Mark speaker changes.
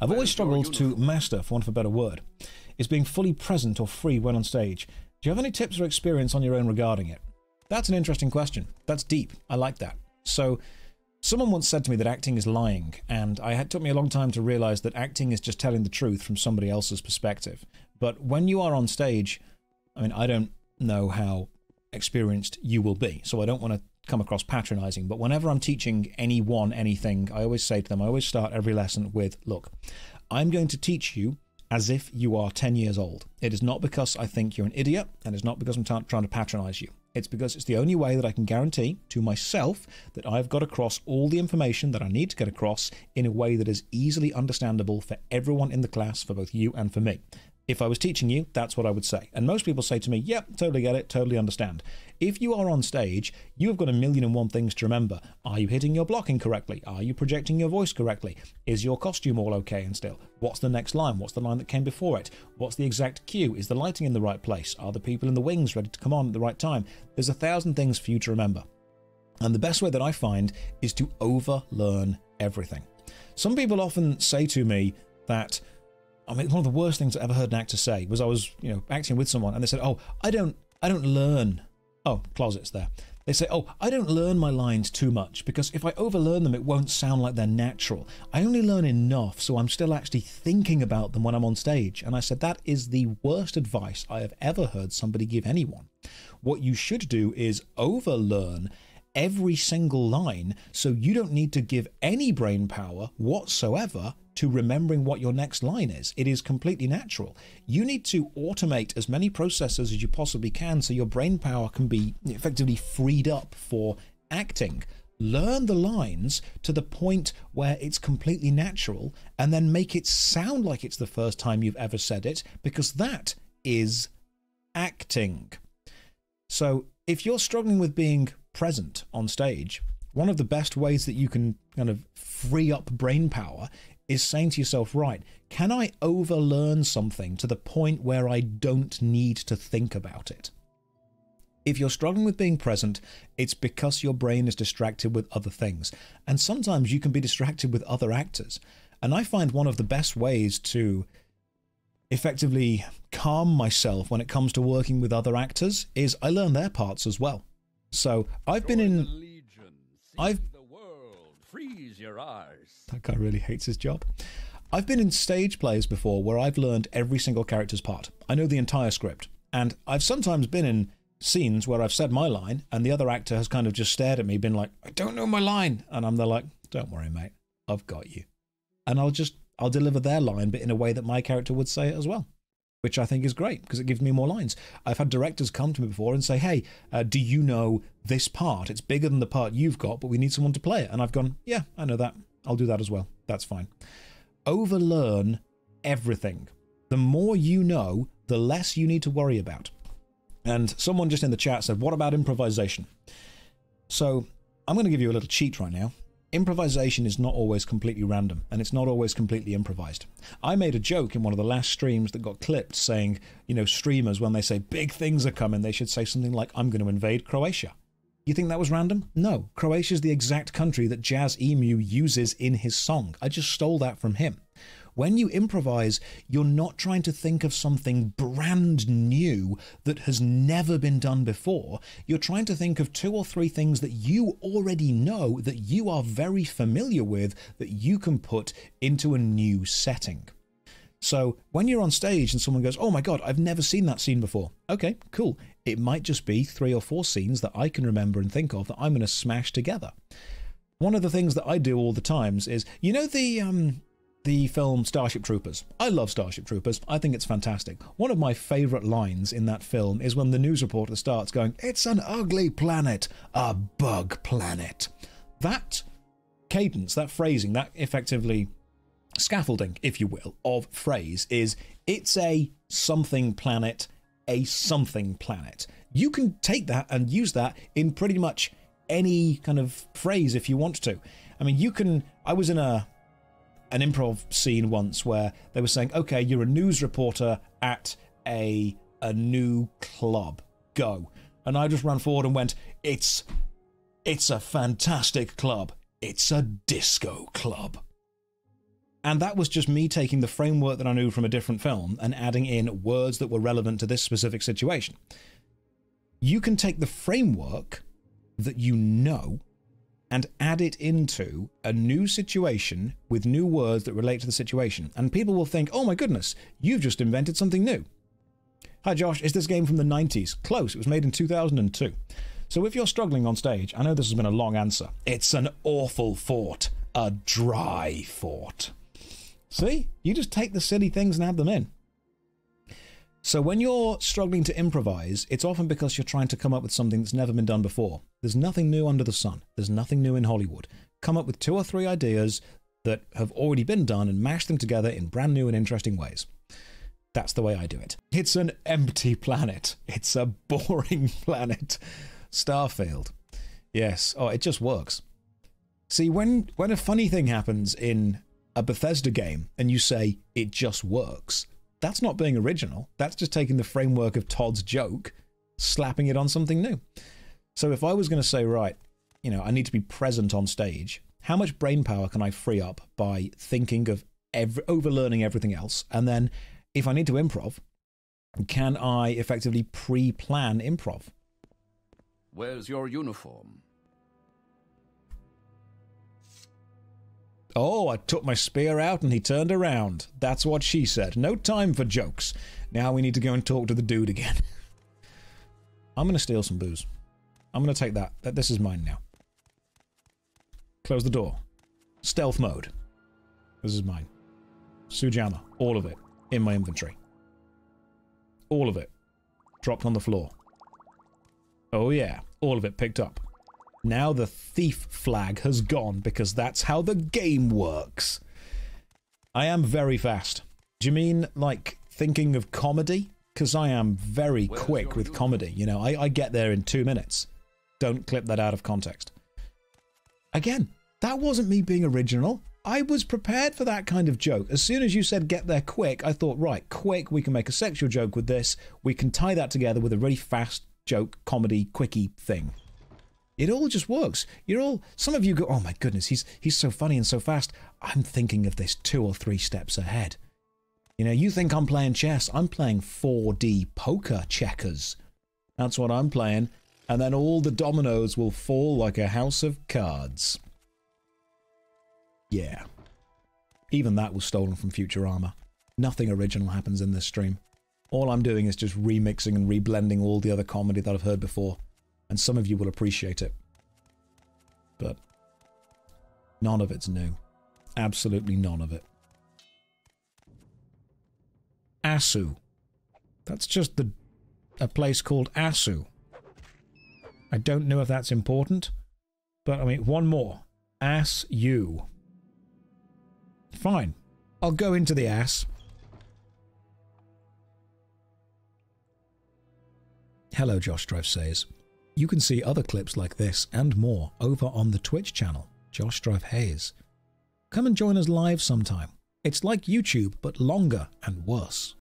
Speaker 1: I've always struggled to master, for want of a better word, is being fully present or free when on stage. Do you have any tips or experience on your own regarding it? That's an interesting question. That's deep. I like that. So, someone once said to me that acting is lying, and I had took me a long time to realize that acting is just telling the truth from somebody else's perspective. But when you are on stage, I mean, I don't know how experienced you will be, so I don't want to come across patronizing, but whenever I'm teaching anyone anything, I always say to them, I always start every lesson with, look, I'm going to teach you as if you are 10 years old. It is not because I think you're an idiot, and it's not because I'm trying to patronize you. It's because it's the only way that I can guarantee to myself that I've got across all the information that I need to get across in a way that is easily understandable for everyone in the class, for both you and for me. If I was teaching you, that's what I would say. And most people say to me, yep, totally get it, totally understand. If you are on stage, you have got a million and one things to remember. Are you hitting your blocking correctly? Are you projecting your voice correctly? Is your costume all okay and still? What's the next line? What's the line that came before it? What's the exact cue? Is the lighting in the right place? Are the people in the wings ready to come on at the right time? There's a thousand things for you to remember. And the best way that I find is to overlearn everything. Some people often say to me that I mean, one of the worst things I ever heard an actor say was I was, you know, acting with someone and they said, "Oh, I don't, I don't learn." Oh, closets there. They say, "Oh, I don't learn my lines too much because if I overlearn them, it won't sound like they're natural. I only learn enough, so I'm still actually thinking about them when I'm on stage." And I said, "That is the worst advice I have ever heard somebody give anyone. What you should do is overlearn." Every single line, so you don't need to give any brain power whatsoever to remembering what your next line is. It is completely natural. You need to automate as many processes as you possibly can so your brain power can be effectively freed up for acting. Learn the lines to the point where it's completely natural and then make it sound like it's the first time you've ever said it because that is acting. So if you're struggling with being present on stage, one of the best ways that you can kind of free up brain power is saying to yourself, right, can I overlearn something to the point where I don't need to think about it? If you're struggling with being present, it's because your brain is distracted with other things. And sometimes you can be distracted with other actors. And I find one of the best ways to effectively calm myself when it comes to working with other actors is I learn their parts as well. So I've been in. I've.
Speaker 2: Freeze your eyes.
Speaker 1: That guy really hates his job. I've been in stage plays before where I've learned every single character's part. I know the entire script. And I've sometimes been in scenes where I've said my line and the other actor has kind of just stared at me, been like, I don't know my line. And I'm there like, don't worry, mate. I've got you. And I'll just, I'll deliver their line, but in a way that my character would say it as well which I think is great because it gives me more lines. I've had directors come to me before and say, "Hey, uh, do you know this part? It's bigger than the part you've got, but we need someone to play it." And I've gone, "Yeah, I know that. I'll do that as well. That's fine." Overlearn everything. The more you know, the less you need to worry about. And someone just in the chat said, "What about improvisation?" So I'm going to give you a little cheat right now improvisation is not always completely random and it's not always completely improvised. I made a joke in one of the last streams that got clipped saying, you know, streamers, when they say big things are coming, they should say something like, I'm going to invade Croatia. You think that was random? No. Croatia is the exact country that Jazz Emu uses in his song. I just stole that from him. When you improvise, you're not trying to think of something brand new that has never been done before. You're trying to think of two or three things that you already know, that you are very familiar with, that you can put into a new setting. So when you're on stage and someone goes, Oh my God, I've never seen that scene before. Okay, cool. It might just be three or four scenes that I can remember and think of that I'm going to smash together. One of the things that I do all the times is, you know, the um, the film Starship Troopers. I love Starship Troopers. I think it's fantastic. One of my favourite lines in that film is when the news reporter starts going, It's an ugly planet, a bug planet. That cadence, that phrasing, that effectively scaffolding, if you will, of phrase is it's a something planet, a something planet. You can take that and use that in pretty much any kind of phrase if you want to. I mean, you can. I was in a an improv scene once where they were saying, "Okay, you're a news reporter at a a new club. Go." And I just ran forward and went, "It's it's a fantastic club. It's a disco club." And that was just me taking the framework that I knew from a different film and adding in words that were relevant to this specific situation. You can take the framework that you know and add it into a new situation with new words that relate to the situation. And people will think, oh my goodness, you've just invented something new. Hi Josh, is this game from the 90s? Close, it was made in 2002. So if you're struggling on stage, I know this has been a long answer. It's an awful fort, a dry fort. See? You just take the silly things and add them in. So when you're struggling to improvise, it's often because you're trying to come up with something that's never been done before. There's nothing new under the sun. There's nothing new in Hollywood. Come up with two or three ideas that have already been done and mash them together in brand new and interesting ways. That's the way I do it. It's an empty planet. It's a boring planet. Starfield. Yes. Oh, it just works. See, when when a funny thing happens in a Bethesda game and you say it just works, that's not being original. That's just taking the framework of Todd's joke, slapping it on something new. So if I was going to say, right, you know, I need to be present on stage, how much brain power can I free up by thinking of every, overlearning everything else? And then if I need to improv, can I effectively pre plan improv?
Speaker 2: Where's your uniform?
Speaker 1: Oh, I took my spear out and he turned around. That's what she said. No time for jokes. Now we need to go and talk to the dude again. I'm going to steal some booze. I'm going to take that. that. This is mine now. Close the door. Stealth mode. This is mine. Sujama. All of it. In my inventory. All of it. Dropped on the floor. Oh yeah. All of it picked up. Now the thief flag has gone because that's how the game works. I am very fast. Do you mean like thinking of comedy? Because I am very Where's quick with comedy. You know, I, I get there in two minutes. Don't clip that out of context. Again, that wasn't me being original. I was prepared for that kind of joke. As soon as you said get there quick, I thought, right, quick, we can make a sexual joke with this. We can tie that together with a really fast joke, comedy, quickie thing. It all just works. You're all some of you go, "Oh my goodness, he's he's so funny and so fast." I'm thinking of this two or three steps ahead. You know, you think I'm playing chess. I'm playing 4D poker checkers. That's what I'm playing. And then all the dominoes will fall like a house of cards. Yeah. Even that was stolen from Futurama. Nothing original happens in this stream. All I'm doing is just remixing and reblending all the other comedy that I've heard before and some of you will appreciate it. But none of it's new. Absolutely none of it. Asu. That's just the a place called Asu. I don't know if that's important, but I mean, one more. Ass you. Fine. I'll go into the ass. Hello, Josh Strife says. You can see other clips like this and more over on the Twitch channel, Josh Strife Hayes. Come and join us live sometime. It's like YouTube, but longer and worse.